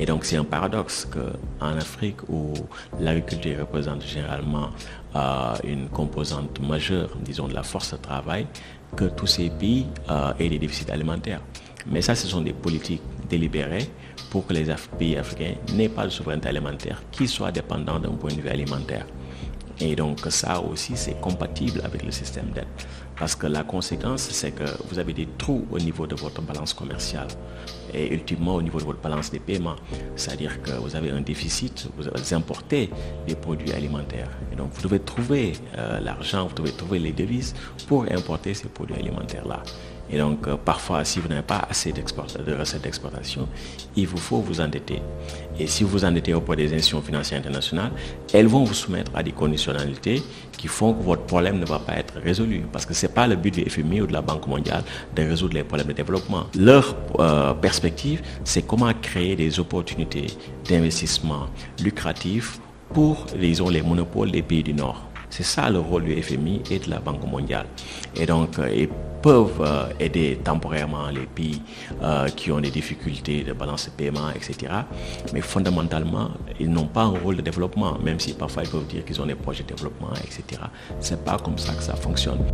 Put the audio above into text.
Et donc c'est un paradoxe qu'en Afrique où l'agriculture représente généralement euh, une composante majeure, disons, de la force de travail, que tous ces pays euh, aient des déficits alimentaires. Mais ça, ce sont des politiques délibérées pour que les pays africains n'aient pas de souveraineté alimentaire, qu'ils soient dépendants d'un point de vue alimentaire. Et donc ça aussi, c'est compatible avec le système d'aide. Parce que la conséquence, c'est que vous avez des trous au niveau de votre balance commerciale et ultimement au niveau de votre balance des paiements. C'est-à-dire que vous avez un déficit, vous importez des produits alimentaires. Et donc vous devez trouver euh, l'argent, vous devez trouver les devises pour importer ces produits alimentaires-là. Et donc, euh, parfois, si vous n'avez pas assez de recettes d'exportation, il vous faut vous endetter. Et si vous vous endettez auprès des institutions financières internationales, elles vont vous soumettre à des conditionnalités qui font que votre problème ne va pas être résolu. Parce que ce n'est pas le but du FMI ou de la Banque mondiale de résoudre les problèmes de développement. Leur euh, perspective, c'est comment créer des opportunités d'investissement lucratifs pour, disons, les monopoles des pays du Nord. C'est ça le rôle du FMI et de la Banque mondiale. Et donc, euh, ils peuvent euh, aider temporairement les pays euh, qui ont des difficultés de balance de paiement, etc. Mais fondamentalement, ils n'ont pas un rôle de développement, même si parfois ils peuvent dire qu'ils ont des projets de développement, etc. C'est pas comme ça que ça fonctionne.